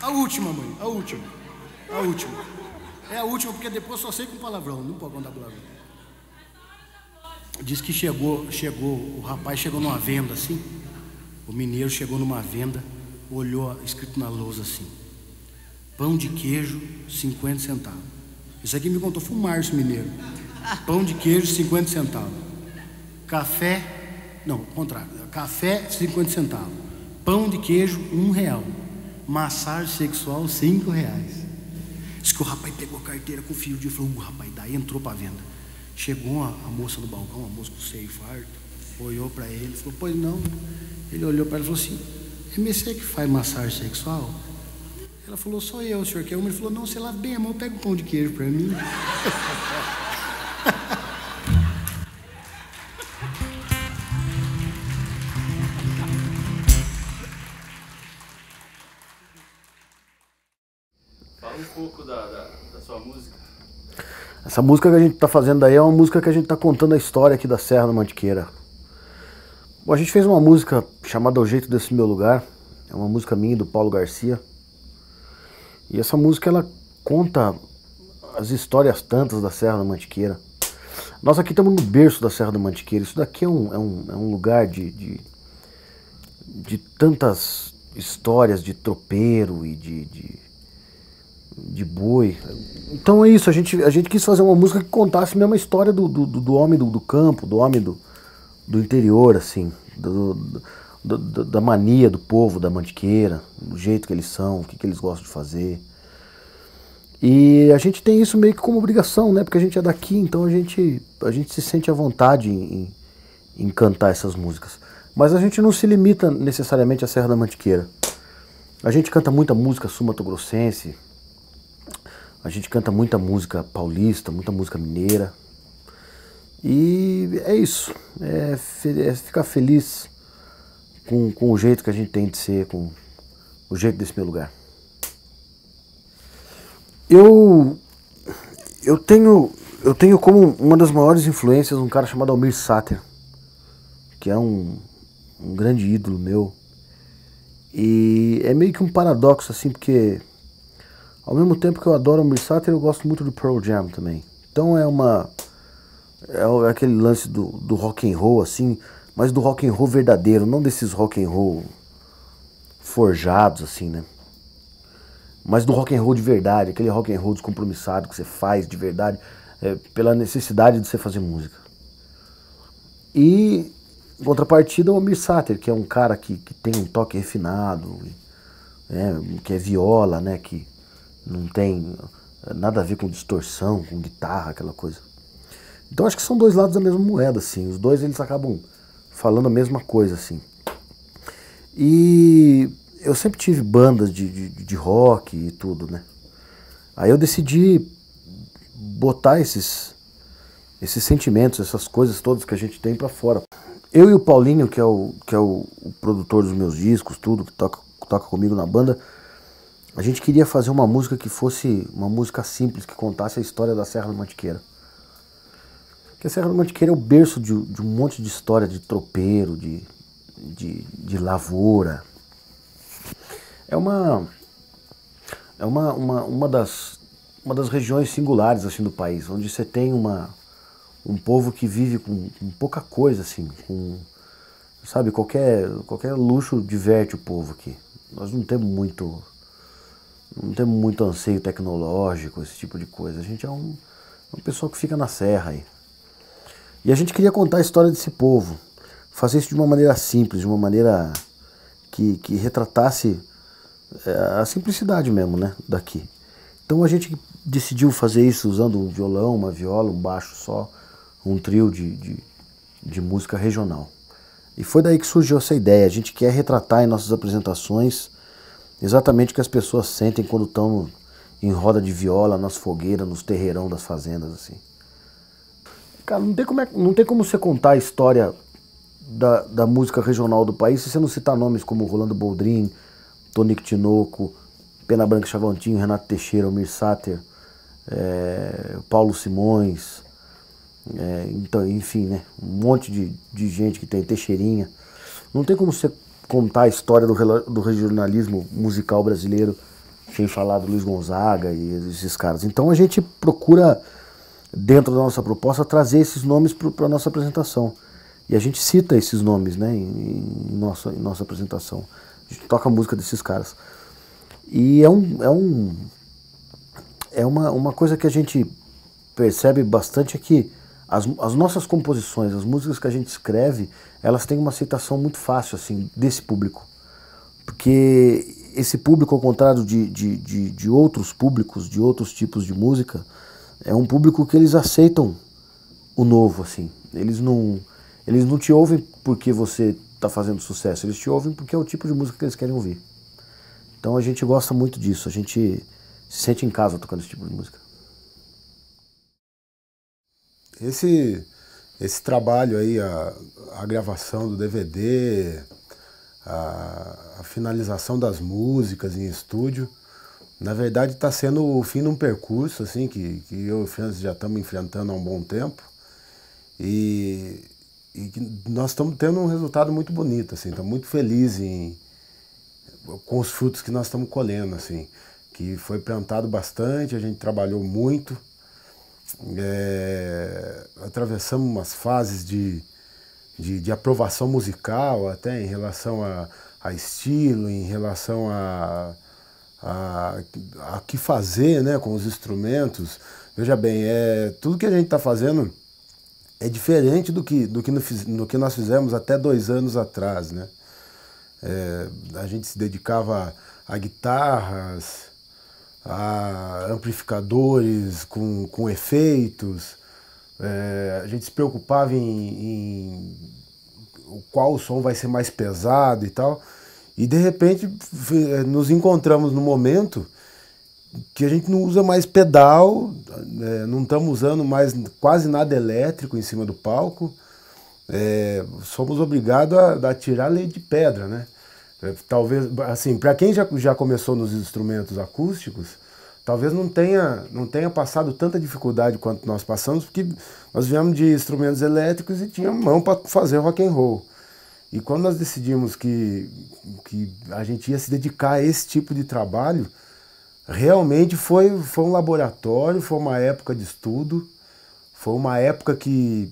A última, mãe, a última. A última. É a última, porque depois só sei com palavrão, não pode contar palavrão. Diz que chegou, chegou, o rapaz chegou numa venda assim. O mineiro chegou numa venda, olhou escrito na lousa assim: Pão de queijo, 50 centavos. Isso aqui me contou, foi o Márcio Mineiro. Pão de queijo, 50 centavos. Café, não, contrário. Café, 50 centavos. Pão de queijo, um real. Massagem sexual, cinco reais. Diz que o rapaz pegou a carteira com o filho de falou, uh, rapaz, daí entrou para venda. Chegou a, a, moça no balcão, a moça com seio farto, olhou para ele, falou, pois não. Ele olhou para ele e falou assim, é você que faz massagem sexual? Ela falou, sou eu, o senhor quer uma? Ele falou, não, você lava bem a mão, pega um pão de queijo para mim. Fala um pouco da, da, da sua música. Essa música que a gente está fazendo aí é uma música que a gente está contando a história aqui da Serra da Mantiqueira. Bom, a gente fez uma música chamada O Jeito Desse Meu Lugar. É uma música minha do Paulo Garcia. E essa música ela conta as histórias tantas da Serra da Mantiqueira. Nós aqui estamos no berço da Serra da Mantiqueira. Isso daqui é um, é um, é um lugar de, de, de, tantas histórias de tropeiro e de, de, de, boi. Então é isso, a gente, a gente quis fazer uma música que contasse mesmo a história do, do, do homem do, do, campo, do homem do, do interior, assim, do, do, da mania do povo da Mantiqueira, do jeito que eles são, o que, que eles gostam de fazer. E a gente tem isso meio que como obrigação, né? Porque a gente é daqui, então a gente, a gente se sente à vontade em, em cantar essas músicas. Mas a gente não se limita necessariamente à Serra da Mantiqueira. A gente canta muita música sumatogrossense, a gente canta muita música paulista, muita música mineira. E é isso, é, é ficar feliz com, com o jeito que a gente tem de ser, com o jeito desse meu lugar. Eu, eu, tenho, eu tenho como uma das maiores influências um cara chamado Almir Sater, que é um, um grande ídolo meu. E é meio que um paradoxo, assim, porque ao mesmo tempo que eu adoro Almir Sater, eu gosto muito do Pearl Jam também. Então é uma. É aquele lance do, do rock and roll, assim, mas do rock and roll verdadeiro, não desses rock and roll forjados assim, né? Mas do rock and roll de verdade, aquele rock and roll descompromissado que você faz de verdade, é, pela necessidade de você fazer música. E em contrapartida o Amir Sater, que é um cara que, que tem um toque refinado, é, que é viola, né? Que não tem nada a ver com distorção, com guitarra, aquela coisa. Então acho que são dois lados da mesma moeda, assim. Os dois eles acabam falando a mesma coisa, assim. E eu sempre tive bandas de, de, de rock e tudo, né? Aí eu decidi botar esses, esses sentimentos, essas coisas todas que a gente tem para fora. Eu e o Paulinho, que é o, que é o, o, produtor dos meus discos, tudo, que toca, toca comigo na banda, a gente queria fazer uma música que fosse uma música simples, que contasse a história da Serra da Mantiqueira. Porque a Serra da Mantiqueira é o berço de, de um monte de história de tropeiro, de, de, de lavoura. É uma é uma, uma, uma, das, uma das regiões singulares assim do país, onde você tem uma, um povo que vive com, com pouca coisa assim, com sabe, qualquer, qualquer luxo diverte o povo aqui. Nós não temos muito não temos muito anseio tecnológico, esse tipo de coisa. A gente é um, um pessoal que fica na serra aí. E a gente queria contar a história desse povo, fazer isso de uma maneira simples, de uma maneira que, que retratasse é, a simplicidade mesmo, né, daqui. Então a gente decidiu fazer isso usando um violão, uma viola, um baixo só, um trio de, de, de música regional. E foi daí que surgiu essa ideia. A gente quer retratar em nossas apresentações exatamente o que as pessoas sentem quando estão em roda de viola, nas fogueiras, nos terreirão das fazendas, assim. Cara, não tem como, é, não tem como você contar a história da, da música regional do país se você não citar nomes como Rolando Boldrin, Tonico Tinoco, Pena Branca Chavantinho, Renato Teixeira, Almir Sater, é, Paulo Simões, é, então, enfim, né? Um monte de, de gente que tem Teixeirinha. Não tem como você contar a história do, do regionalismo musical brasileiro sem falar do Luiz Gonzaga e esses caras. Então a gente procura, dentro da nossa proposta, trazer esses nomes para a nossa apresentação. E a gente cita esses nomes né, em, em, nossa, em nossa apresentação. A gente toca a música desses caras. E é, um, é, um, é uma, uma coisa que a gente percebe bastante é que as, as nossas composições, as músicas que a gente escreve, elas têm uma aceitação muito fácil assim desse público. Porque esse público, ao contrário de, de, de, de outros públicos, de outros tipos de música, é um público que eles aceitam o novo, assim. Eles não, eles não te ouvem porque você está fazendo sucesso, eles te ouvem porque é o tipo de música que eles querem ouvir. Então a gente gosta muito disso, a gente se sente em casa tocando esse tipo de música. Esse, esse trabalho aí, a, a gravação do DVD, a, a, finalização das músicas em estúdio, na verdade está sendo o fim de um percurso assim que, que eu e o Francis já estamos enfrentando há um bom tempo. E, e nós estamos tendo um resultado muito bonito, assim, estamos muito felizes com os frutos que nós estamos colhendo, assim, que foi plantado bastante, a gente trabalhou muito, é, atravessamos umas fases de, de, de, aprovação musical até em relação a, a estilo, em relação a, a, a que fazer né, com os instrumentos. Veja bem, é, tudo que a gente está fazendo é diferente do que, do, que no, do que nós fizemos até dois anos atrás. Né? É, a gente se dedicava a guitarras, a amplificadores com, com efeitos. É, a gente se preocupava em, em qual som vai ser mais pesado e tal. E de repente é, nos encontramos no momento que a gente não usa mais pedal, é, não estamos usando mais quase nada elétrico em cima do palco. É, somos obrigados a, a tirar lei de pedra, né? É, talvez, assim, para quem já, já começou nos instrumentos acústicos, talvez não tenha, não tenha passado tanta dificuldade quanto nós passamos, porque nós viemos de instrumentos elétricos e tinha mão para fazer rock and roll. E quando nós decidimos que, que a gente ia se dedicar a esse tipo de trabalho, realmente foi, foi um laboratório, foi uma época de estudo, foi uma época que,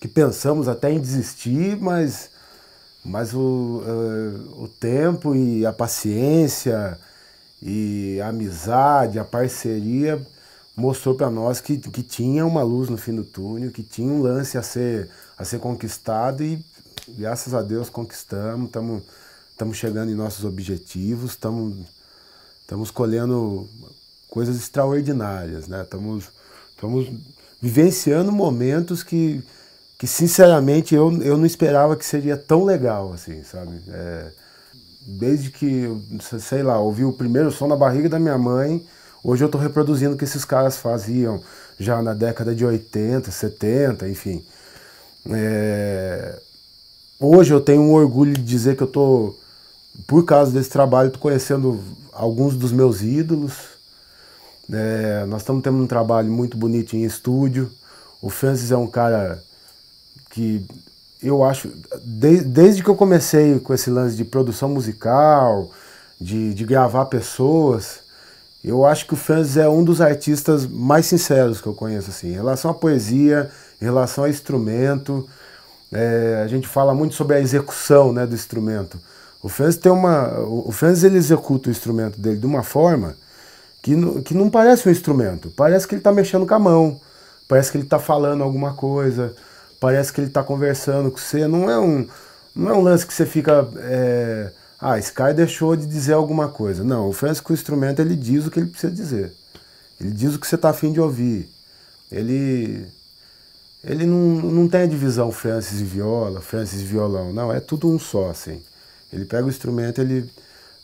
que pensamos até em desistir, mas mas o, uh, o tempo e a paciência e a amizade, a parceria mostrou para nós que, que tinha uma luz no fim do túnel, que tinha um lance a ser, a ser conquistado e graças a Deus conquistamos, estamos chegando em nossos objetivos, estamos colhendo coisas extraordinárias, né? Estamos vivenciando momentos que, que sinceramente eu, eu não esperava que seria tão legal assim, sabe? É, desde que, sei lá, ouvi o primeiro som na barriga da minha mãe, hoje eu estou reproduzindo o que esses caras faziam já na década de 80, 70, enfim. É, hoje eu tenho um orgulho de dizer que eu estou, por causa desse trabalho, estou conhecendo alguns dos meus ídolos. É, nós estamos tendo um trabalho muito bonito em estúdio. O Francis é um cara que eu acho, de, desde que eu comecei com esse lance de produção musical, de, de gravar pessoas, eu acho que o Francis é um dos artistas mais sinceros que eu conheço, assim, em relação à poesia, em relação ao instrumento. É, a gente fala muito sobre a execução né, do instrumento. O Francis tem uma. O Francis ele executa o instrumento dele de uma forma que, que não parece um instrumento. Parece que ele está mexendo com a mão, parece que ele está falando alguma coisa parece que ele está conversando com você. Não é um, não é um lance que você fica. É, ah, esse cara deixou de dizer alguma coisa. Não, o Francis com o instrumento ele diz o que ele precisa dizer. Ele diz o que você está afim de ouvir. Ele. Ele não, não tem a divisão Francis e viola, Francis e violão. Não, é tudo um só, assim. Ele pega o instrumento, ele.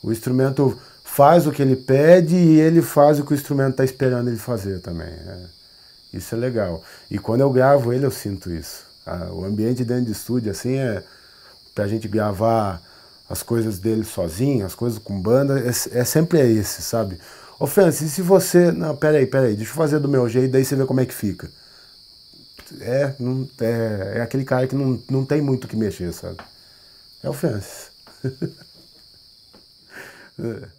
O instrumento faz o que ele pede e ele faz o que o instrumento está esperando ele fazer também. É. Isso é legal. E quando eu gravo ele, eu sinto isso. O ambiente dentro de estúdio, assim, é pra gente gravar as coisas dele sozinho, as coisas com banda, é, é sempre esse, sabe? Ô Francis, se você. Não, peraí, peraí, deixa eu fazer do meu jeito, daí você vê como é que fica. É, não, é, é aquele cara que não, não tem muito o que mexer, sabe? É o Francis. é.